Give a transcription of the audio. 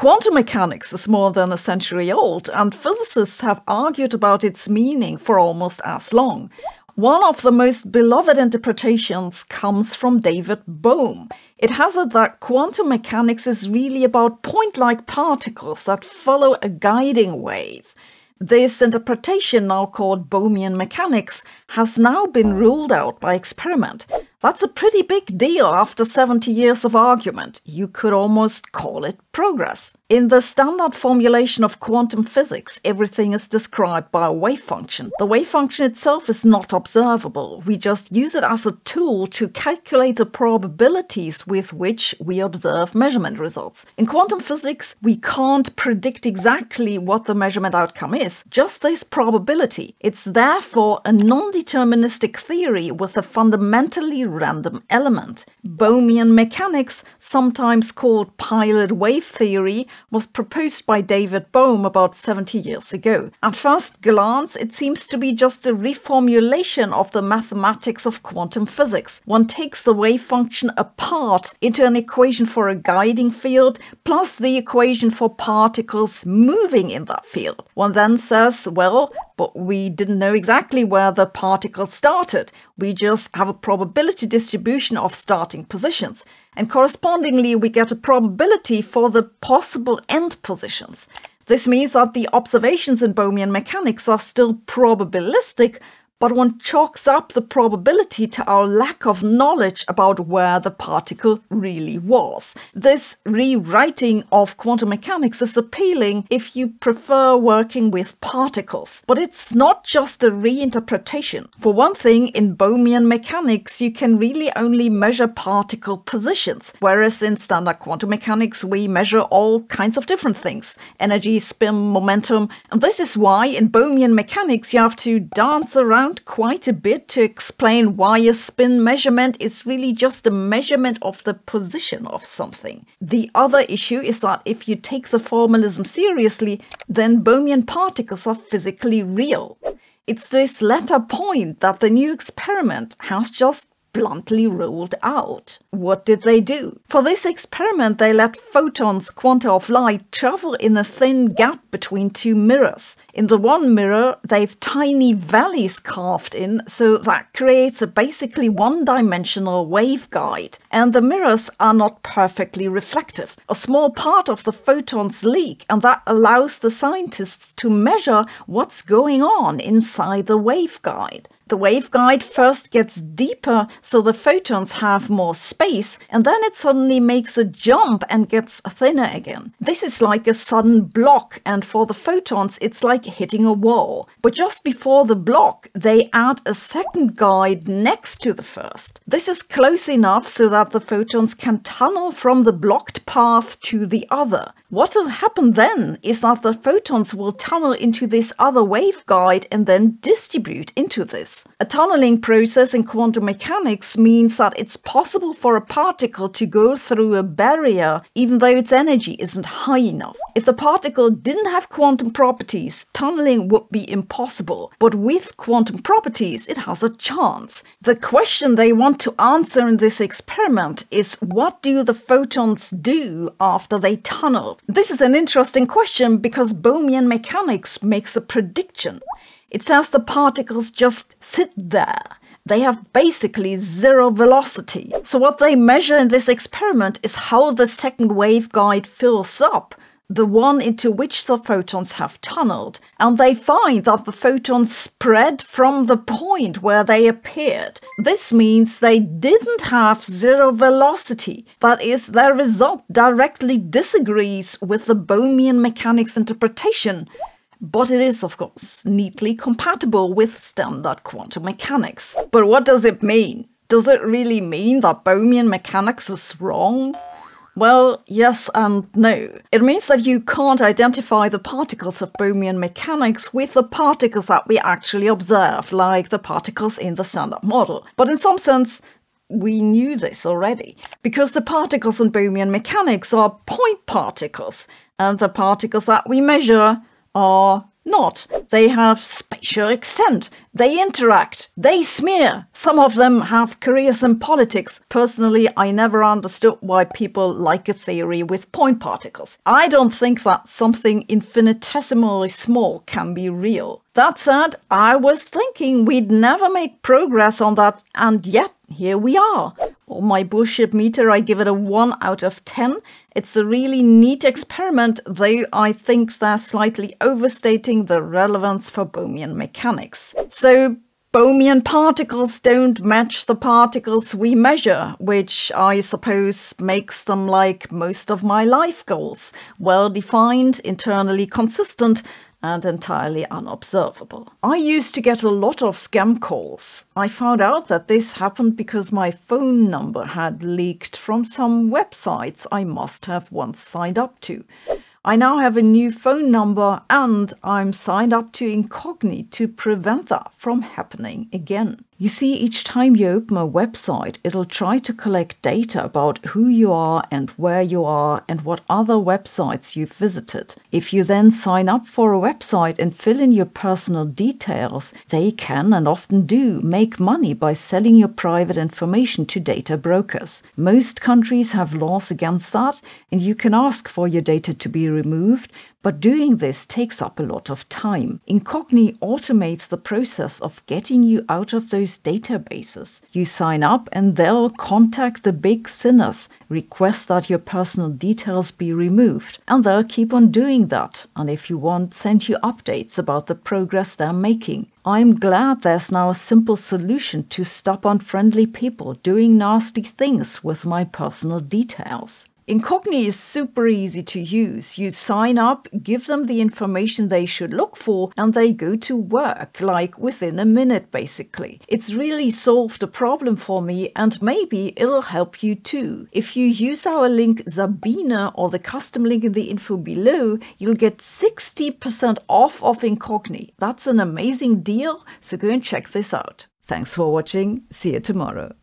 Quantum mechanics is more than a century old, and physicists have argued about its meaning for almost as long. One of the most beloved interpretations comes from David Bohm. It has it that quantum mechanics is really about point-like particles that follow a guiding wave. This interpretation, now called Bohmian mechanics, has now been ruled out by experiment. That's a pretty big deal after 70 years of argument. You could almost call it progress. In the standard formulation of quantum physics, everything is described by a wave function. The wave function itself is not observable. We just use it as a tool to calculate the probabilities with which we observe measurement results. In quantum physics, we can't predict exactly what the measurement outcome is, just this probability. It's therefore a non-deterministic theory with a fundamentally random element. Bohmian mechanics, sometimes called pilot wave theory, was proposed by David Bohm about 70 years ago. At first glance, it seems to be just a reformulation of the mathematics of quantum physics. One takes the wave function apart into an equation for a guiding field plus the equation for particles moving in that field. One then says, well, but we didn't know exactly where the particles started. We just have a probability distribution of starting positions. And correspondingly, we get a probability for the possible end positions. This means that the observations in Bohmian mechanics are still probabilistic, but one chalks up the probability to our lack of knowledge about where the particle really was. This rewriting of quantum mechanics is appealing if you prefer working with particles. But it's not just a reinterpretation. For one thing, in Bohmian mechanics, you can really only measure particle positions, whereas in standard quantum mechanics, we measure all kinds of different things energy, spin, momentum. And this is why in Bohmian mechanics, you have to dance around around quite a bit to explain why a spin measurement is really just a measurement of the position of something. The other issue is that if you take the formalism seriously, then Bohmian particles are physically real. It's this latter point that the new experiment has just bluntly ruled out. What did they do? For this experiment, they let photons, quanta of light, travel in a thin gap between two mirrors. In the one mirror, they've tiny valleys carved in, so that creates a basically one-dimensional waveguide. And the mirrors are not perfectly reflective. A small part of the photons leak, and that allows the scientists to measure what's going on inside the waveguide. The waveguide first gets deeper so the photons have more space and then it suddenly makes a jump and gets thinner again. This is like a sudden block and for the photons it's like hitting a wall. But just before the block they add a second guide next to the first. This is close enough so that the photons can tunnel from the blocked path to the other. What will happen then is that the photons will tunnel into this other waveguide and then distribute into this. A tunneling process in quantum mechanics means that it's possible for a particle to go through a barrier even though its energy isn't high enough. If the particle didn't have quantum properties, tunneling would be impossible, but with quantum properties it has a chance. The question they want to answer in this experiment is what do the photons do after they tunnel? This is an interesting question because Bohmian mechanics makes a prediction. It says the particles just sit there. They have basically zero velocity. So what they measure in this experiment is how the second waveguide fills up the one into which the photons have tunneled, and they find that the photons spread from the point where they appeared. This means they didn't have zero velocity. That is, their result directly disagrees with the Bohmian mechanics interpretation, but it is, of course, neatly compatible with standard quantum mechanics. But what does it mean? Does it really mean that Bohmian mechanics is wrong? Well, yes and no. It means that you can't identify the particles of Bohmian mechanics with the particles that we actually observe, like the particles in the standard model. But in some sense, we knew this already, because the particles in Bohmian mechanics are point particles, and the particles that we measure are Not. They have spatial extent. They interact. They smear. Some of them have careers in politics. Personally, I never understood why people like a theory with point particles. I don't think that something infinitesimally small can be real. That said, I was thinking we'd never make progress on that, and yet here we are. On my bullshit meter, I give it a 1 out of 10. It's a really neat experiment, though I think they're slightly overstating the relevance for Bohmian mechanics. So, Bohmian particles don't match the particles we measure, which I suppose makes them like most of my life goals well defined, internally consistent, and entirely unobservable. I used to get a lot of scam calls. I found out that this happened because my phone number had leaked from some websites I must have once signed up to. I now have a new phone number and I'm signed up to Incogni to prevent that from happening again. You see, each time you open a website, it'll try to collect data about who you are and where you are and what other websites you've visited. If you then sign up for a website and fill in your personal details, they can and often do make money by selling your private information to data brokers. Most countries have laws against that, and you can ask for your data to be removed, but doing this takes up a lot of time. Incogni automates the process of getting you out of those databases. You sign up and they'll contact the big sinners, request that your personal details be removed, and they'll keep on doing that. And if you want, send you updates about the progress they're making. I'm glad there's now a simple solution to stop unfriendly people doing nasty things with my personal details. Incogni is super easy to use. You sign up, give them the information they should look for, and they go to work, like within a minute basically. It's really solved a problem for me, and maybe it'll help you too. If you use our link Sabine or the custom link in the info below, you'll get 60% off of Incogni. That's an amazing deal, so go and check this out. Thanks for watching. See you tomorrow.